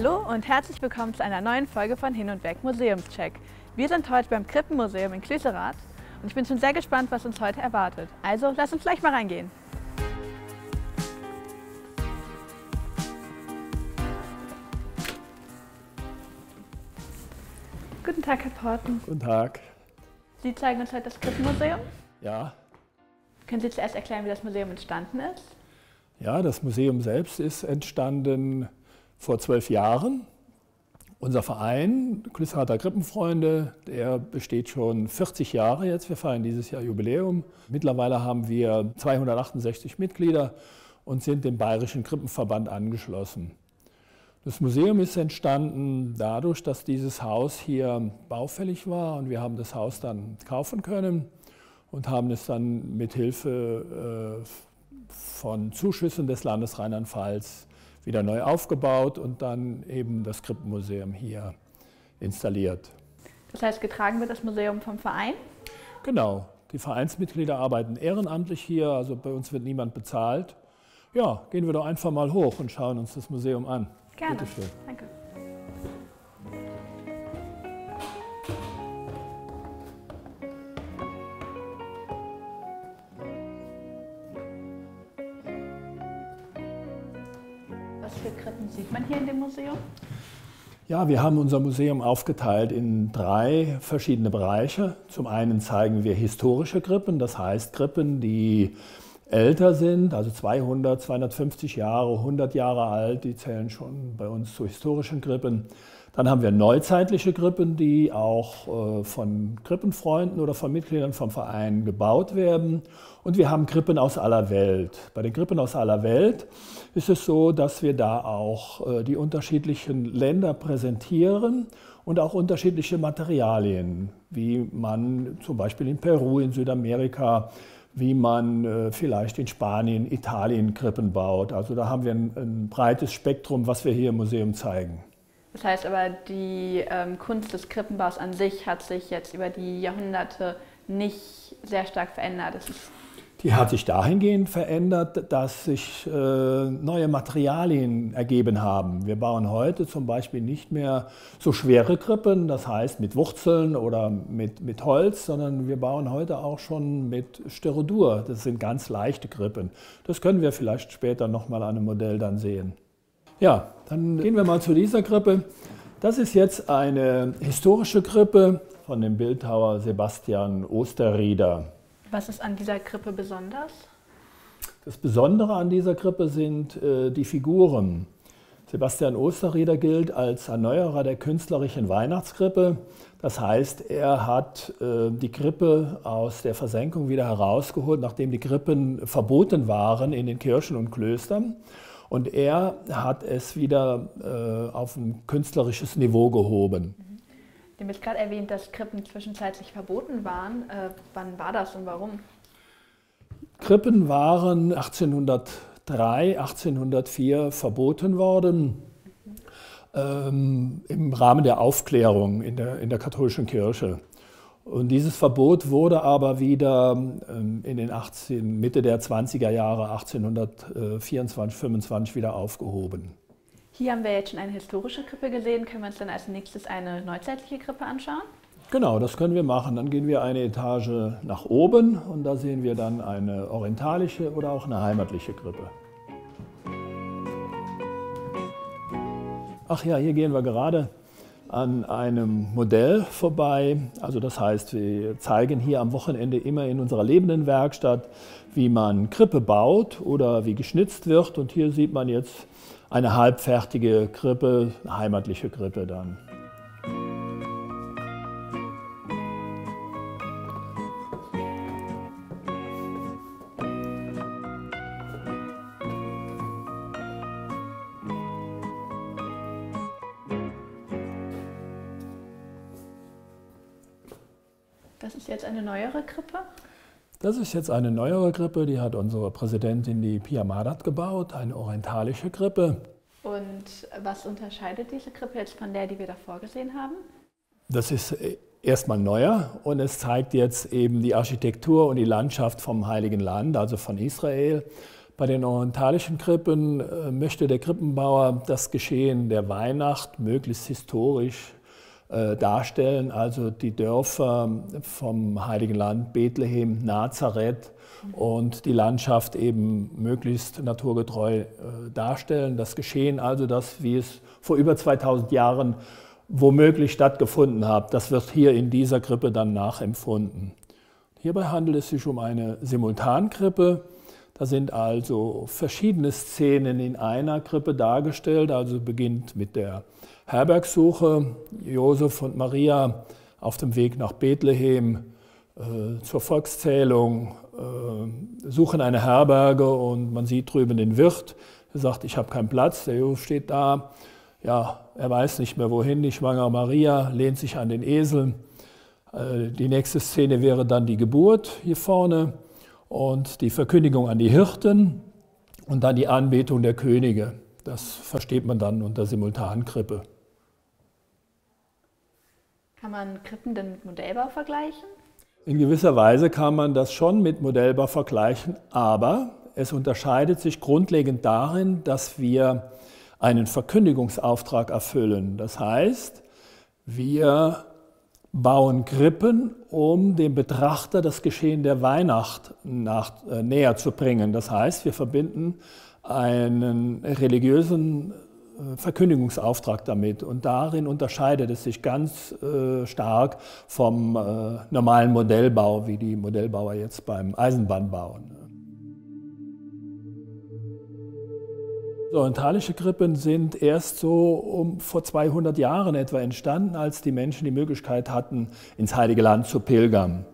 Hallo und herzlich willkommen zu einer neuen Folge von Hin und Weg Museumscheck. Wir sind heute beim Krippenmuseum in Klüsserath und ich bin schon sehr gespannt, was uns heute erwartet. Also lass uns gleich mal reingehen. Guten Tag, Herr Porten. Guten Tag. Sie zeigen uns heute das Krippenmuseum. Ja. Können Sie zuerst erklären, wie das Museum entstanden ist? Ja, das Museum selbst ist entstanden vor zwölf Jahren. Unser Verein, Klüsserater Krippenfreunde, der besteht schon 40 Jahre jetzt. Wir feiern dieses Jahr Jubiläum. Mittlerweile haben wir 268 Mitglieder und sind dem Bayerischen Krippenverband angeschlossen. Das Museum ist entstanden dadurch, dass dieses Haus hier baufällig war und wir haben das Haus dann kaufen können und haben es dann mit Hilfe äh, von Zuschüssen des Landes Rheinland-Pfalz wieder neu aufgebaut und dann eben das Krippenmuseum hier installiert. Das heißt, getragen wird das Museum vom Verein? Genau. Die Vereinsmitglieder arbeiten ehrenamtlich hier, also bei uns wird niemand bezahlt. Ja, gehen wir doch einfach mal hoch und schauen uns das Museum an. Gerne. Danke. Sieht man hier in dem Museum? Ja, wir haben unser Museum aufgeteilt in drei verschiedene Bereiche. Zum einen zeigen wir historische Krippen, das heißt Krippen, die älter sind, also 200, 250 Jahre, 100 Jahre alt, die zählen schon bei uns zu historischen Krippen. Dann haben wir neuzeitliche Krippen, die auch äh, von Krippenfreunden oder von Mitgliedern vom Verein gebaut werden. Und wir haben Krippen aus aller Welt. Bei den Krippen aus aller Welt ist es so, dass wir da auch äh, die unterschiedlichen Länder präsentieren und auch unterschiedliche Materialien, wie man zum Beispiel in Peru, in Südamerika, wie man äh, vielleicht in Spanien, Italien Krippen baut. Also da haben wir ein, ein, breites Spektrum, was wir hier im Museum zeigen. Das heißt aber, die ähm, Kunst des Krippenbaus an sich hat sich jetzt über die Jahrhunderte nicht sehr stark verändert. Die hat sich dahingehend verändert, dass sich äh, neue Materialien ergeben haben. Wir bauen heute zum Beispiel nicht mehr so schwere Krippen, das heißt mit Wurzeln oder mit, mit Holz, sondern wir bauen heute auch schon mit Styrodur. Das sind ganz leichte Krippen. Das können wir vielleicht später nochmal an einem Modell dann sehen. Ja, dann gehen wir mal zu dieser Krippe. Das ist jetzt eine historische Krippe von dem Bildhauer Sebastian Osterrieder. Was ist an dieser Krippe besonders? Das Besondere an dieser Krippe sind äh, die Figuren. Sebastian Osterrieder gilt als Erneuerer der künstlerischen Weihnachtskrippe. Das heißt, er hat äh, die Krippe aus der Versenkung wieder herausgeholt, nachdem die Krippen verboten waren in den Kirchen und Klöstern. Und er hat es wieder äh, auf ein künstlerisches Niveau gehoben. Du hast gerade erwähnt, dass Krippen zwischenzeitlich verboten waren. Äh, wann war das und warum? Krippen waren 1803, 1804 verboten worden mhm. ähm, im Rahmen der Aufklärung in der, in der katholischen Kirche. Und dieses Verbot wurde aber wieder ähm, in den 18, Mitte der 20er Jahre 1824, 25 wieder aufgehoben. Hier haben wir jetzt schon eine historische Krippe gesehen. Können wir uns dann als nächstes eine neuzeitliche Krippe anschauen? Genau, das können wir machen. Dann gehen wir eine Etage nach oben und da sehen wir dann eine orientalische oder auch eine heimatliche Krippe. Ach ja, hier gehen wir gerade an einem Modell vorbei. Also das heißt, wir zeigen hier am Wochenende immer in unserer lebenden Werkstatt, wie man Krippe baut oder wie geschnitzt wird. Und hier sieht man jetzt eine halbfertige Krippe, heimatliche Krippe dann. Das ist jetzt eine neuere Krippe? Das ist jetzt eine neuere Krippe, die hat unsere Präsidentin, die Pia Madat, gebaut, eine orientalische Krippe. Und was unterscheidet diese Krippe jetzt von der, die wir davor gesehen haben? Das ist erstmal neuer und es zeigt jetzt eben die Architektur und die Landschaft vom Heiligen Land, also von Israel. Bei den orientalischen Krippen äh, möchte der Krippenbauer das Geschehen der Weihnacht möglichst historisch äh, darstellen, also die Dörfer vom Heiligen Land Bethlehem, Nazareth und die Landschaft eben möglichst naturgetreu äh, darstellen. Das Geschehen also, das, wie es vor über 2000 Jahren womöglich stattgefunden hat, das wird hier in dieser Krippe dann nachempfunden. Hierbei handelt es sich um eine Simultankrippe. Da sind also verschiedene Szenen in einer Krippe dargestellt. Also beginnt mit der Herbergsuche. Josef und Maria auf dem Weg nach Bethlehem äh, zur Volkszählung äh, suchen eine Herberge und man sieht drüben den Wirt. Er sagt, ich habe keinen Platz. Der Josef steht da. Ja, er weiß nicht mehr wohin. Die schwangere Maria lehnt sich an den Esel. Äh, die nächste Szene wäre dann die Geburt hier vorne und die Verkündigung an die Hirten und dann die Anbetung der Könige. Das versteht man dann unter Simultankrippe. Kann man Krippen denn mit Modellbau vergleichen? In gewisser Weise kann man das schon mit Modellbau vergleichen, aber es unterscheidet sich grundlegend darin, dass wir einen Verkündigungsauftrag erfüllen. Das heißt, wir bauen Krippen, um dem Betrachter das Geschehen der Weihnacht nach, äh, näher zu bringen. Das heißt, wir verbinden einen religiösen äh, Verkündigungsauftrag damit. Und darin unterscheidet es sich ganz äh, stark vom äh, normalen Modellbau, wie die Modellbauer jetzt beim Eisenbahnbau. Orientalische Krippen sind erst so um vor 200 Jahren etwa entstanden, als die Menschen die Möglichkeit hatten, ins Heilige Land zu pilgern.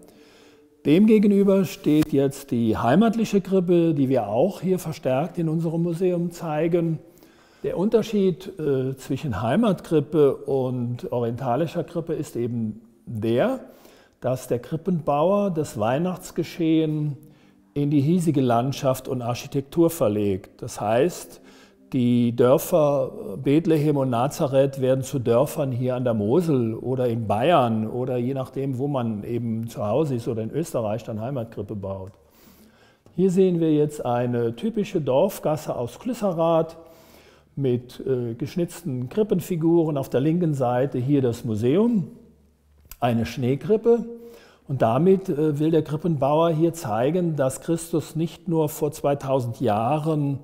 Demgegenüber steht jetzt die heimatliche Krippe, die wir auch hier verstärkt in unserem Museum zeigen. Der Unterschied äh, zwischen Heimatkrippe und orientalischer Krippe ist eben der, dass der Krippenbauer das Weihnachtsgeschehen in die hiesige Landschaft und Architektur verlegt. Das heißt, die Dörfer Bethlehem und Nazareth werden zu Dörfern hier an der Mosel oder in Bayern oder je nachdem, wo man eben zu Hause ist oder in Österreich dann Heimatkrippe baut. Hier sehen wir jetzt eine typische Dorfgasse aus Klüsserath mit äh, geschnitzten Krippenfiguren. Auf der linken Seite hier das Museum, eine Schneekrippe. Und damit äh, will der Krippenbauer hier zeigen, dass Christus nicht nur vor 2000 Jahren äh,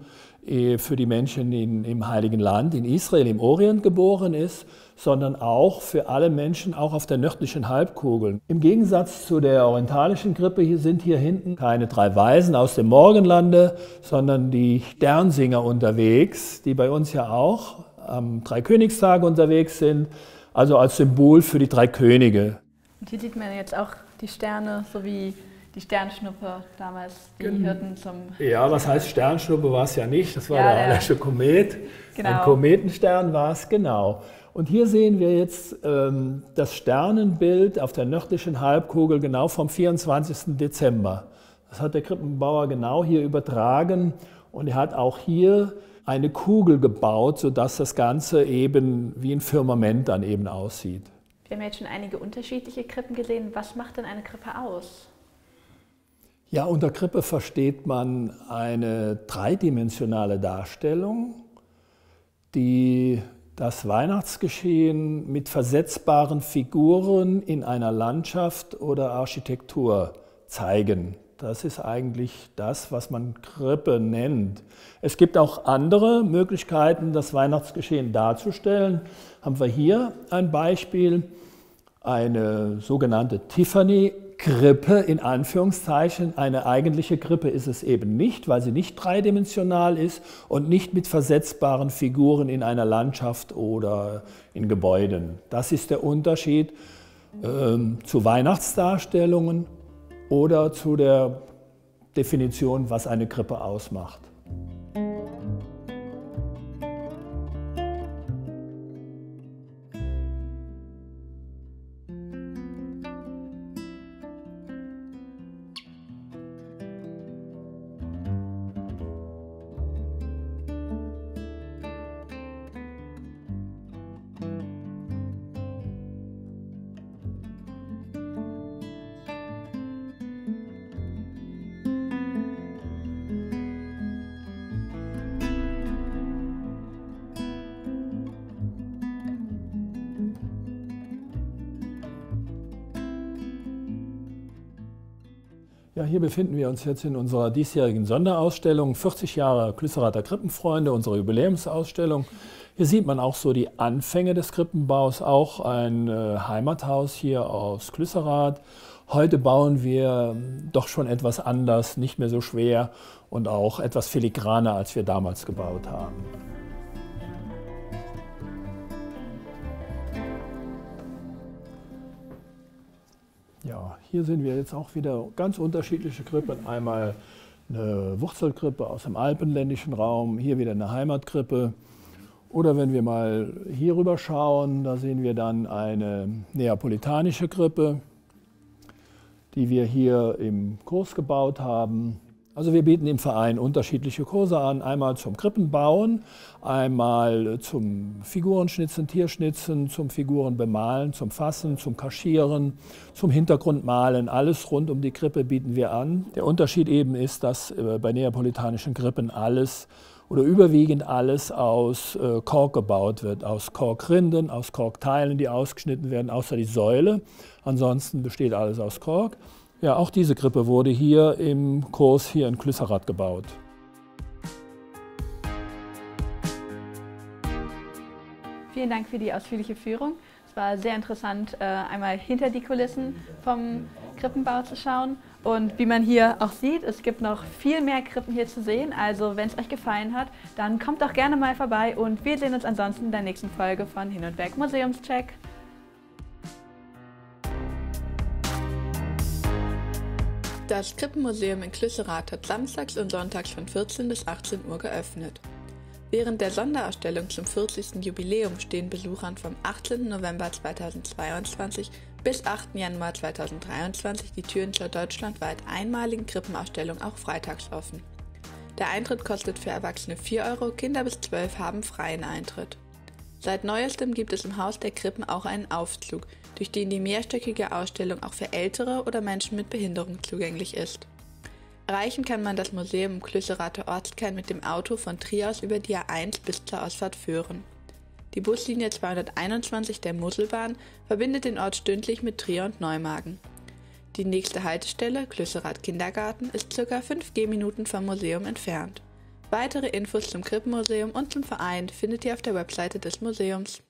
für die Menschen in, im Heiligen Land, in Israel, im Orient geboren ist, sondern auch für alle Menschen, auch auf der nördlichen Halbkugel. Im Gegensatz zu der orientalischen Krippe hier sind hier hinten keine drei Weisen aus dem Morgenlande, sondern die Sternsinger unterwegs, die bei uns ja auch am Dreikönigstag unterwegs sind, also als Symbol für die drei Könige. Und hier sieht man jetzt auch die Sterne sowie die Sternschnuppe damals, die Gen Hirten zum. Ja, was heißt Sternschnuppe war es ja nicht, das war ja, der Allersche Komet. Genau. Ein Kometenstern war es, genau. Und hier sehen wir jetzt ähm, das Sternenbild auf der nördlichen Halbkugel genau vom 24. Dezember. Das hat der Krippenbauer genau hier übertragen und er hat auch hier eine Kugel gebaut, sodass das Ganze eben wie ein Firmament dann eben aussieht. Wir haben jetzt schon einige unterschiedliche Krippen gesehen. Was macht denn eine Krippe aus? Ja, unter Krippe versteht man eine dreidimensionale Darstellung, die das Weihnachtsgeschehen mit versetzbaren Figuren in einer Landschaft oder Architektur zeigen. Das ist eigentlich das, was man Krippe nennt. Es gibt auch andere Möglichkeiten, das Weihnachtsgeschehen darzustellen. Haben wir hier ein Beispiel, eine sogenannte Tiffany Krippe in Anführungszeichen. Eine eigentliche Krippe ist es eben nicht, weil sie nicht dreidimensional ist und nicht mit versetzbaren Figuren in einer Landschaft oder in Gebäuden. Das ist der Unterschied ähm, zu Weihnachtsdarstellungen oder zu der Definition, was eine Krippe ausmacht. Ja, hier befinden wir uns jetzt in unserer diesjährigen Sonderausstellung 40 Jahre Klüsserater Krippenfreunde, unsere Jubiläumsausstellung. Hier sieht man auch so die Anfänge des Krippenbaus, auch ein äh, Heimathaus hier aus Klüsserath. Heute bauen wir doch schon etwas anders, nicht mehr so schwer und auch etwas filigraner, als wir damals gebaut haben. Hier sehen wir jetzt auch wieder ganz unterschiedliche Krippen. Einmal eine Wurzelkrippe aus dem alpenländischen Raum, hier wieder eine Heimatkrippe. Oder wenn wir mal hier rüber schauen, da sehen wir dann eine neapolitanische Krippe, die wir hier im Kurs gebaut haben. Also wir bieten im Verein unterschiedliche Kurse an, einmal zum Krippenbauen, einmal zum Figurenschnitzen, Tierschnitzen, zum Figurenbemalen, zum Fassen, zum Kaschieren, zum Hintergrundmalen, alles rund um die Krippe bieten wir an. Der Unterschied eben ist, dass äh, bei neapolitanischen Krippen alles oder überwiegend alles aus äh, Kork gebaut wird, aus Korkrinden, aus Korkteilen, die ausgeschnitten werden, außer die Säule. Ansonsten besteht alles aus Kork. Ja, auch diese Krippe wurde hier im Kurs hier in Klüsserath gebaut. Vielen Dank für die ausführliche Führung. Es war sehr interessant, äh, einmal hinter die Kulissen vom Krippenbau zu schauen. Und wie man hier auch sieht, es gibt noch viel mehr Krippen hier zu sehen. Also wenn es euch gefallen hat, dann kommt doch gerne mal vorbei und wir sehen uns ansonsten in der nächsten Folge von Hin und Weg Museumscheck. Das Krippenmuseum in Klüsserath hat samstags und sonntags von 14 bis 18 Uhr geöffnet. Während der Sonderausstellung zum 40. Jubiläum stehen Besuchern vom 18. November 2022 bis 8. Januar 2023 die Türen zur deutschlandweit einmaligen Krippenausstellung auch freitags offen. Der Eintritt kostet für Erwachsene 4 Euro, Kinder bis 12 haben freien Eintritt. Seit neuestem gibt es im Haus der Krippen auch einen Aufzug, durch den die mehrstöckige Ausstellung auch für Ältere oder Menschen mit Behinderung zugänglich ist. Erreichen kann man das Museum im Klüsserater Ortskern mit dem Auto von Trier über die A1 bis zur Ausfahrt Föhren. Die Buslinie 221 der Muselbahn verbindet den Ort stündlich mit Trier und Neumagen. Die nächste Haltestelle, Klüsserath Kindergarten, ist ca. 5 Gehminuten vom Museum entfernt. Weitere Infos zum Krippenmuseum und zum Verein findet ihr auf der Webseite des Museums.